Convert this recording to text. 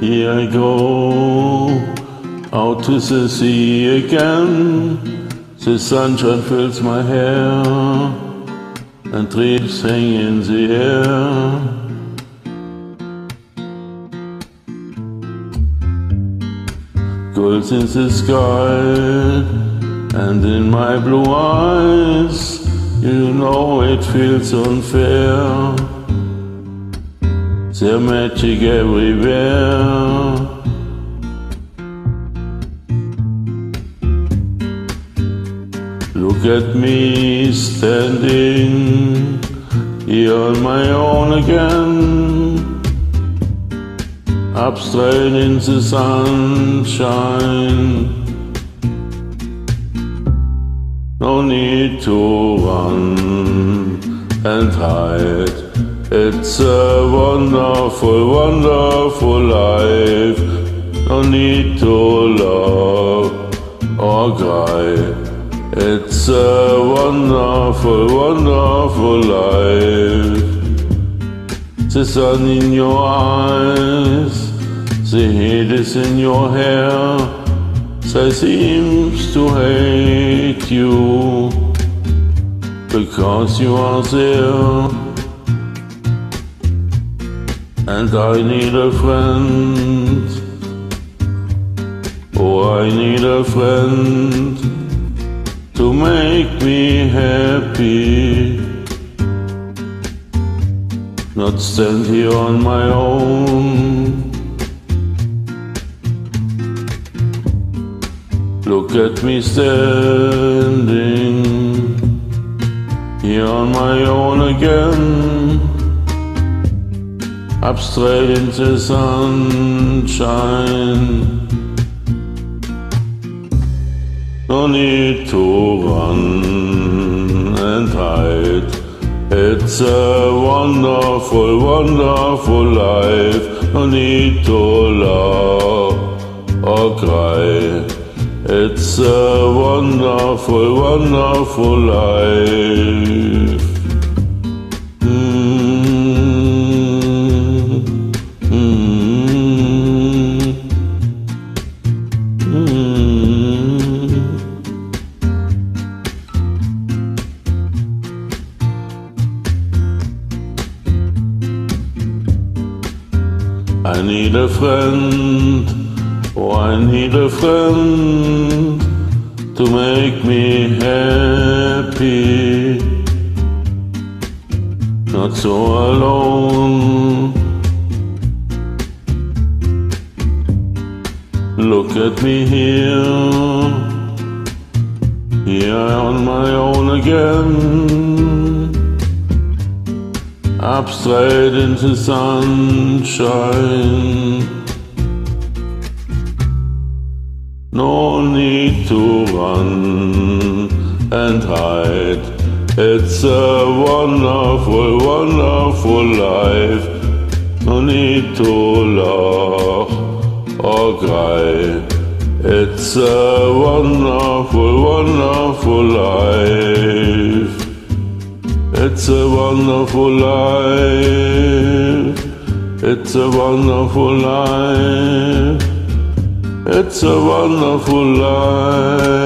Here I go out to the sea again. The sunshine fills my hair and trees hang in the air. Gold in the sky and in my blue eyes, you know it feels unfair. Magic everywhere. Look at me standing here on my own again. Up straight in the sunshine. No need to run and hide. It's a wonderful, wonderful life. No need to love or cry. It's a wonderful, wonderful life. The sun in your eyes, the heat is in your hair. They seems to hate you because you are there. And I need a friend. Oh, I need a friend to make me happy. Not stand here on my own. Look at me standing here on my own again. Up straight into sunshine. No need to run and hide. It's a wonderful, wonderful life. No need to laugh or cry. It's a wonderful, wonderful life. I need a friend, oh, I need a friend to make me happy. Not so alone. Look at me here, here on my own again up straight into sunshine. No need to run and hide. It's a wonderful, wonderful life. No need to laugh or cry. It's a wonderful, wonderful life. It's a wonderful life. It's a wonderful life. It's a wonderful life.